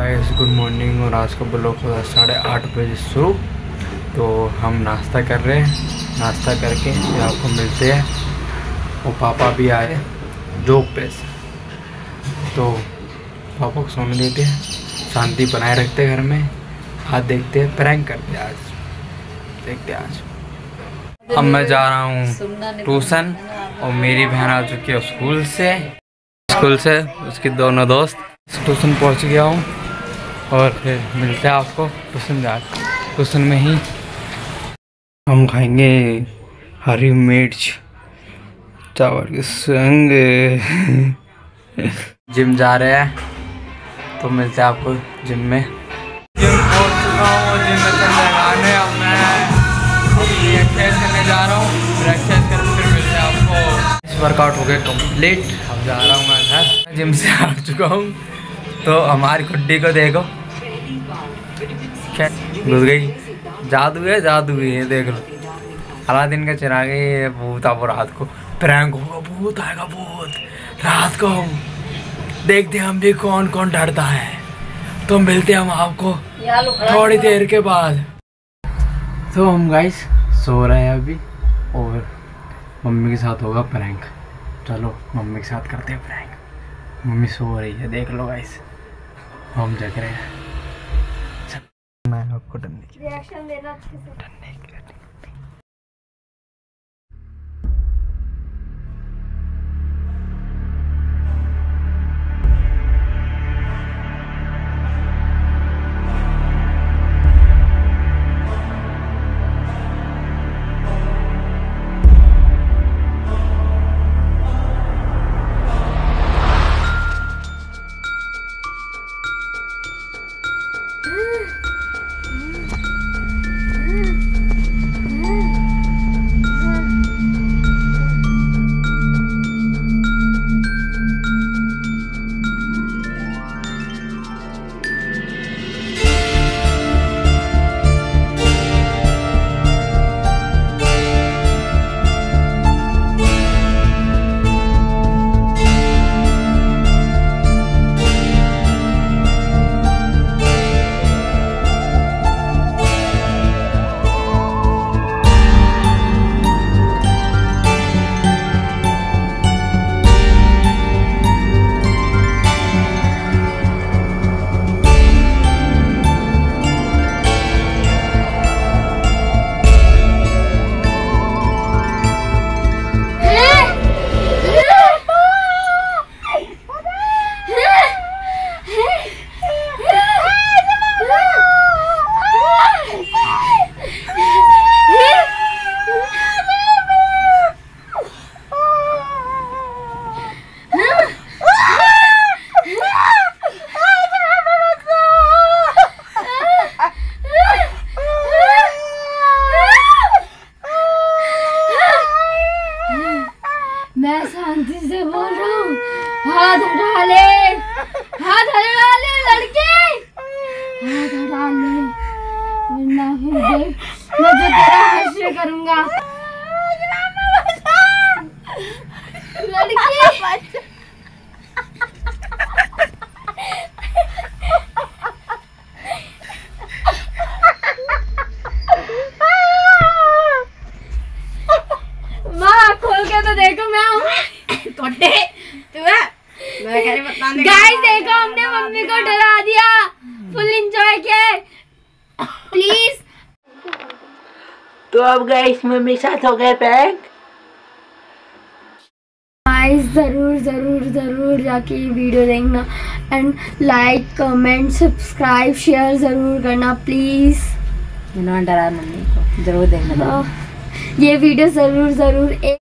Good morning और आज का ब्लॉग होगा साढ़े आठ बजे शुरू। तो हम नाश्ता कर रहे हैं। नाश्ता करके फिर आपको मिलते हैं। और पापा भी आए जॉब पे से। तो पापा को सोने देते हैं। शांति बनाए रखते घर में। आज देखते हैं प्रैंक करते हैं आज। देखते हैं आज। अब मैं जा रहा हूँ ट्यूशन और मेरी बहन आ चुकी है स्कूल से। स्कूल से, उसके दोनों दोस्त। ट्यूशन पहुँच गया हूँ। और फिर मिलते हैं आपको जा ट्यूशन में ही। हम खाएँगे हरी मिर्च चावल के संग। जिम जा रहे हैं तो मिलते हैं आपको जिम में। जिम पहुँच चुका हूँ जिम में चल लगाने अब मैं। अभी एक्सरसाइज करने जा रहा हूँ फिर एक्सरसाइज कर फिर मिलते हैं आपको। वर्कआउट हो गया कंप्लीट अब जा रहा हूँ मैं घर। जिम से आ चुका हूँ तो हमारी खुड्डी को देखो। घुस गई। जादू है जादू है ये देख लो। अलादीन का चिराग है भूत अब रात को। प्रैंक होगा, भूत आएगा, भूत। रात को देखते हम भी कौन कौन डरता है। तो मिलते हम आपको थोड़ी देर के बाद। तो हम गाइस सो रहे हैं अभी, और मम्मी के साथ होगा प्रैंक। चलो, मम्मी के साथ करते हैं प्रैंक। मम्मी सो रही है, देख लो गाइस हम जग रहे हैं। चल, मैं मैं शांति से बोल रहा हूँ। हाथ हटा ले। हाथ हटा ले लड़के। हाथ हटा ले। वरना फिर देख मैं तो तेरा हश्र करूँगा। लड़की माँ खोल के तो देखो मैं तू बताने गाइस देखो हमने मम्मी को डरा दिया। फुल एंजॉय किया प्लीज़ तो अब गए इस मम्मी साथ हो गए प्रैंक गाइस ज़रूर ज़रूर ज़रूर जाके ये वीडियो देखना। And like comment subscribe share ज़रूर करना प्लीज़ इन्होंने डरा मम्मी को ज़रूर देखना। ये वीडियो ज़रूर ज़रूर एक